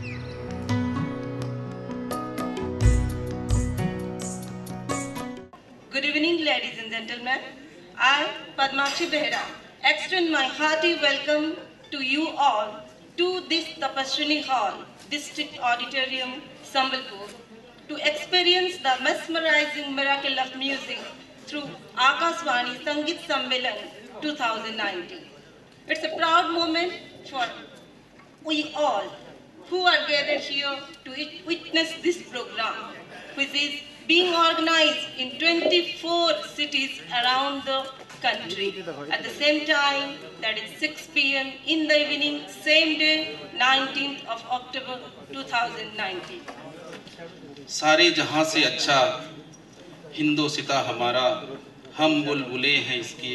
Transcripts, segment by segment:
Good evening, ladies and gentlemen. I, Padmakshi Behra, extend my hearty welcome to you all to this Tapaswini Hall, District Auditorium, Sambalpur, to experience the mesmerizing miracle of music through Akaswani Sangeet Sammelan 2019. It's a proud moment for we all who are gathered here to witness this program, which is being organized in 24 cities around the country. At the same time, that is 6 p.m. in the evening, same day, 19th of October 2019. सारे जहाँ से अच्छा Hindu सिता हमारा हम बुलबुले हैं इसकी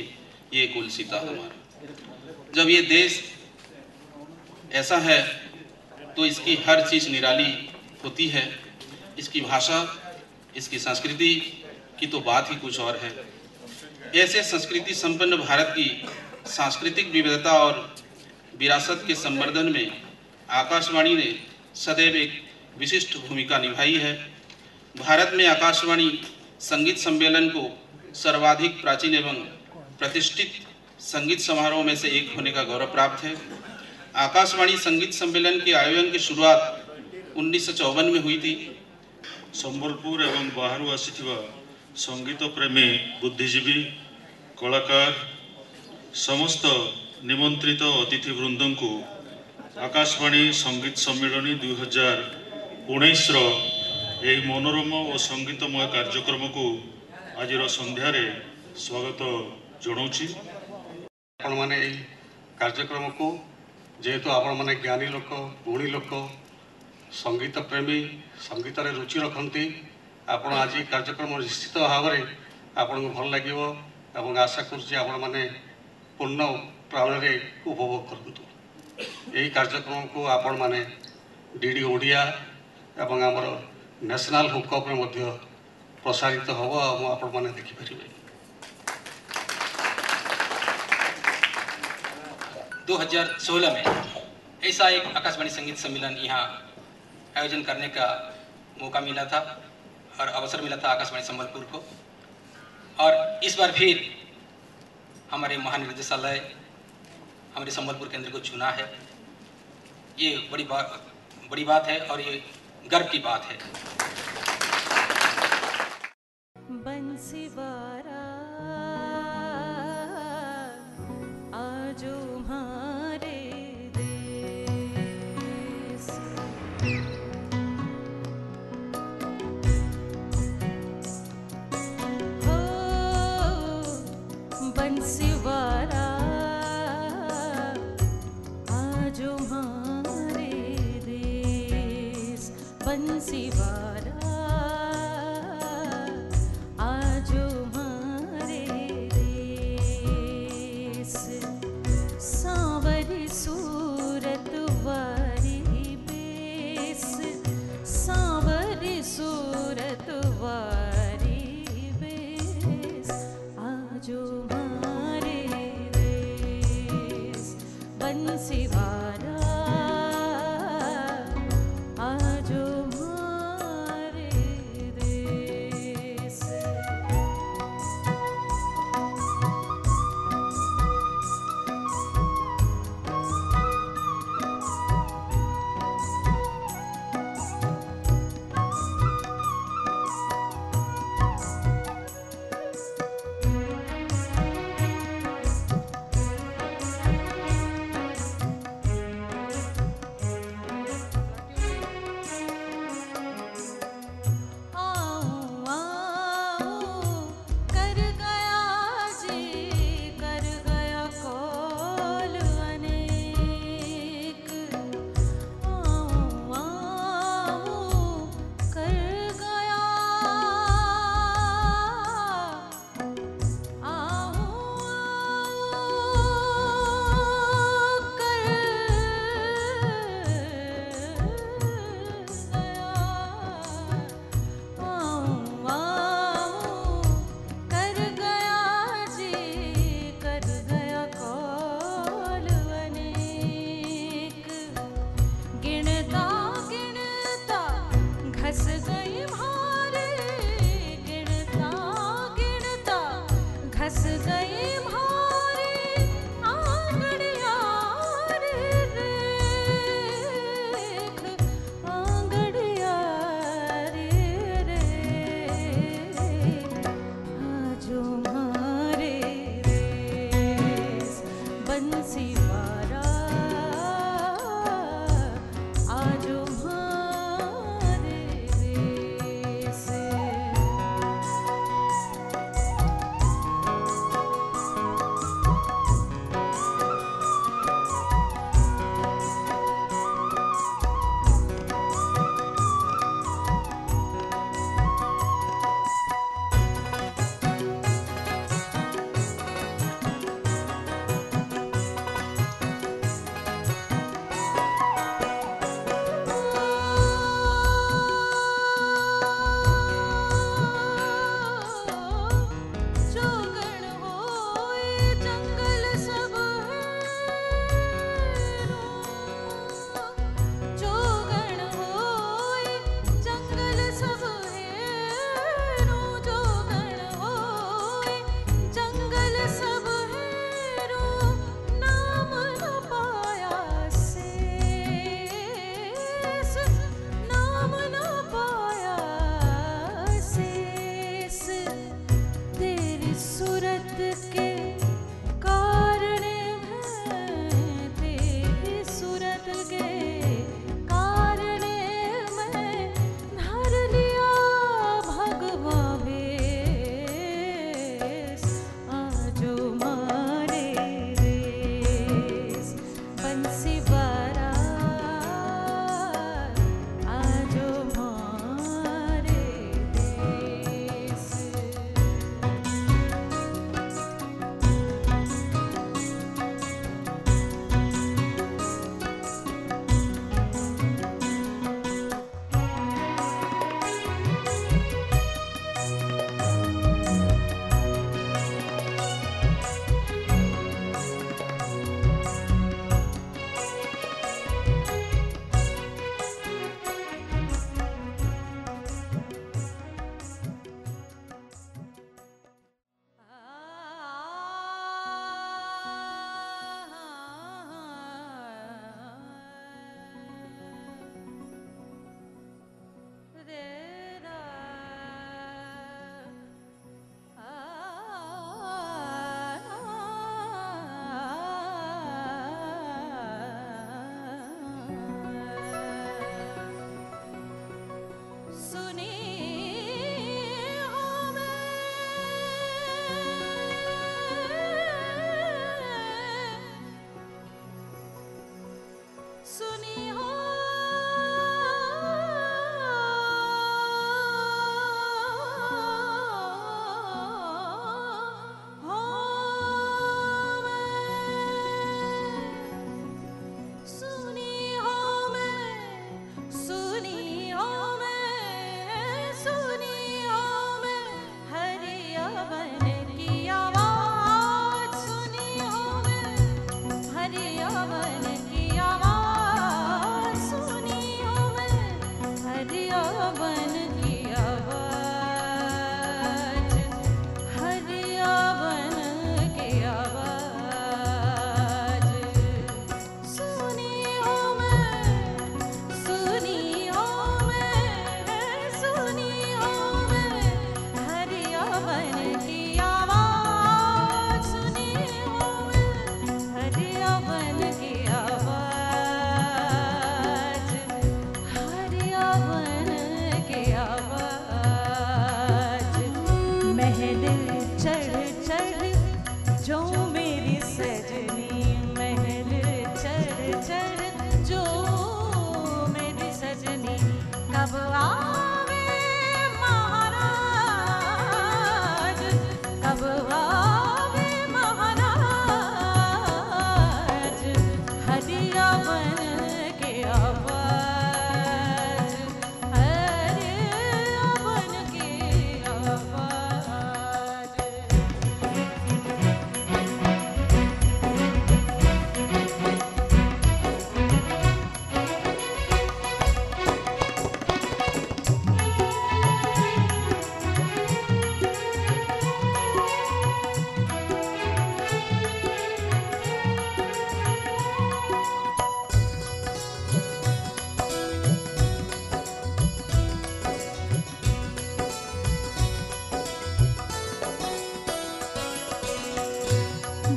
ये गुलसिता हमारा जब ये देश ऐसा है तो इसकी हर चीज़ निराली होती है। इसकी भाषा, इसकी संस्कृति की तो बात ही कुछ और है। ऐसे संस्कृति संपन्न भारत की सांस्कृतिक विविधता और विरासत के संवर्धन में आकाशवाणी ने सदैव एक विशिष्ट भूमिका निभाई है। भारत में आकाशवाणी संगीत सम्मेलन को सर्वाधिक प्राचीन एवं प्रतिष्ठित संगीत समारोह में से एक होने का गौरव प्राप्त है। आकाशवाणी संगीत सम्मेलन के आयोजन की शुरुआत उन्नीस में हुई थी ସମ୍ବଲପୁର ଏବଂ ବାହାରୁ ଆସିଥିବା ସଙ୍ଗୀତ ପ୍ରେମୀ ବୁଦ୍ଧିଜୀବୀ କଳାକାର ସମସ୍ତ ନିମନ୍ତ୍ରିତ ଅତିଥିବୃନ୍ଦଙ୍କୁ ଆକାଶବାଣୀ ସଙ୍ଗୀତ ସମ୍ମିଳନୀ ଦୁଇହଜାର ଉଣେଇଶର ଏହି ମନୋରମ ଓ ସଙ୍ଗୀତମୟ କାର୍ଯ୍ୟକ୍ରମକୁ ଆଜିର ସନ୍ଧ୍ୟାରେ ସ୍ୱାଗତ ଜଣାଉଛି ଆପଣମାନେ ଏଇ କାର୍ଯ୍ୟକ୍ରମକୁ ଯେହେତୁ ଆପଣମାନେ ଜ୍ଞାନୀ ଲୋକ ଗୁଣୀ ଲୋକ ସଙ୍ଗୀତ ପ୍ରେମୀ ସଙ୍ଗୀତରେ ରୁଚି ରଖନ୍ତି ଆପଣ ଆଜି କାର୍ଯ୍ୟକ୍ରମ ନିଶ୍ଚିତ ଭାବରେ ଆପଣଙ୍କୁ ଭଲ ଲାଗିବ ଏବଂ ଆଶା କରୁଛି ଆପଣମାନେ ପୂର୍ଣ୍ଣ ପ୍ରାଣରେ ଉପଭୋଗ କରନ୍ତୁ ଏହି କାର୍ଯ୍ୟକ୍ରମକୁ ଆପଣମାନେ ଡି ଡି ଓଡ଼ିଆ ଏବଂ ଆମର ନ୍ୟାସନାଲ୍ ହୁକଅପ୍ରେ ମଧ୍ୟ ପ୍ରସାରିତ ହେବ ଆଉ ଆପଣମାନେ ଦେଖିପାରିବେ 2016 में ऐसा एक आकाशवाणी संगीत सम्मेलन यहाँ आयोजन करने का मौका मिला था और अवसर मिला था आकाशवाणी संबलपुर को। और इस बार फिर हमारे महानिर्देशालय हमारे संबलपुर केंद्र को चुना है। ये बड़ी बात बड़ी बात है और ये गर्व की बात है। बंसीवारा see. vá.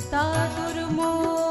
दुर्मो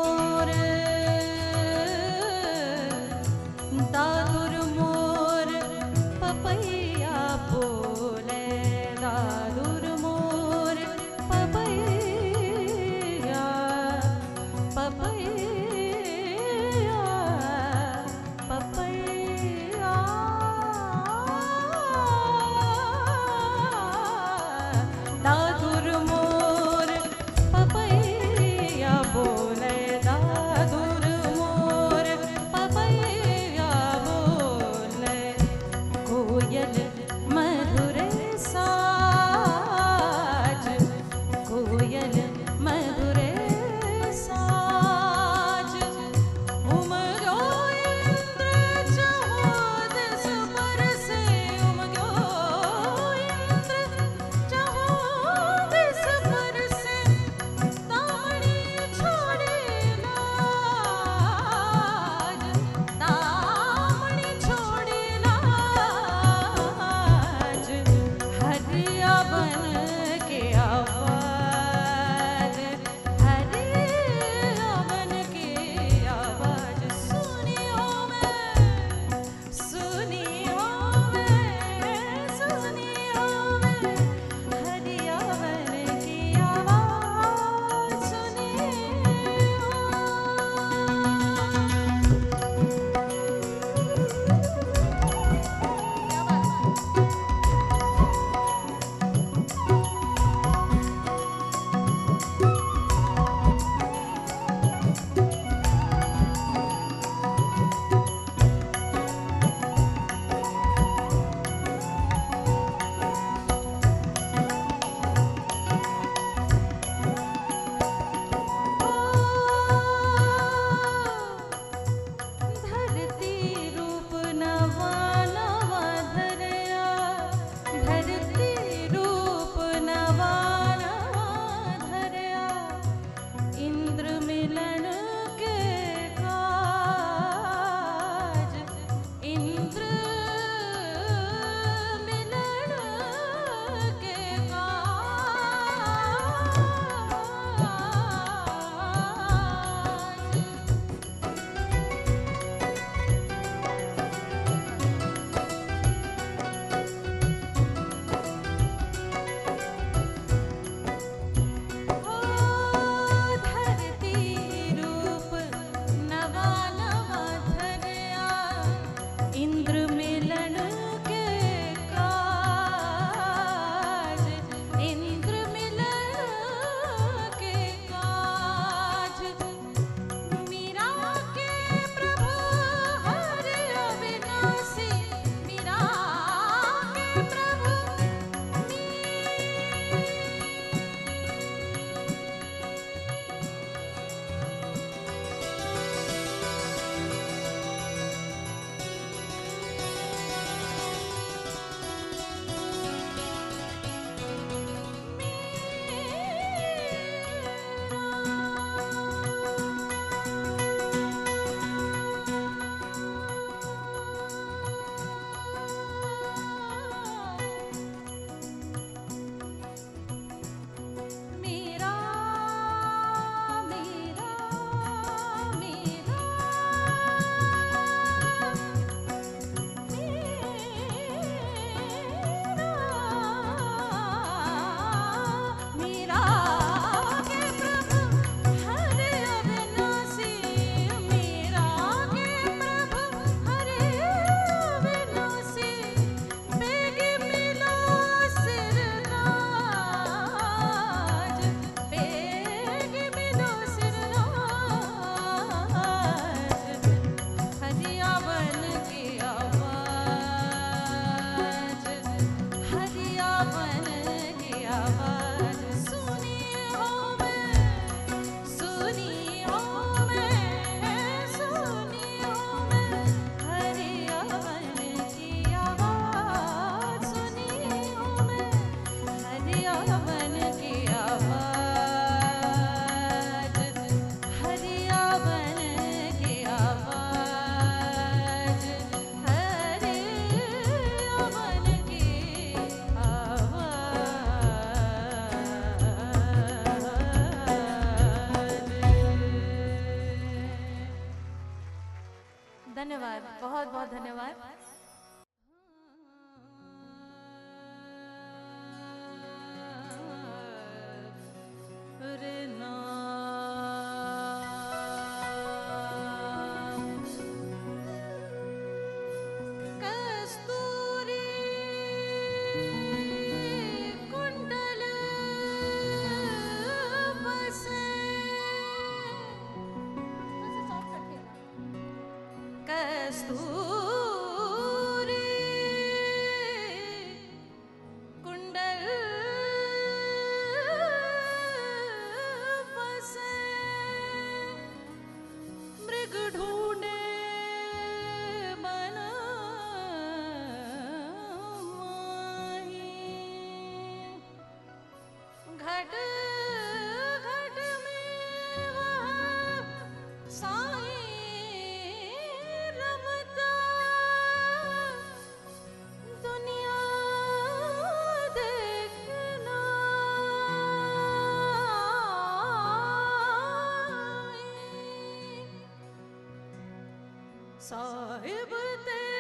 ਸਾਹਿਬ ਤੇ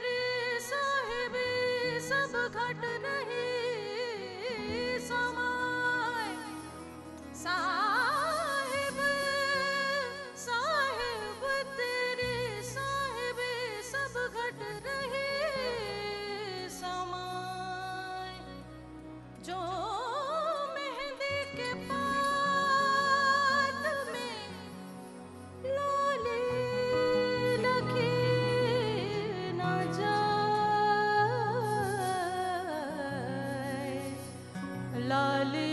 लाली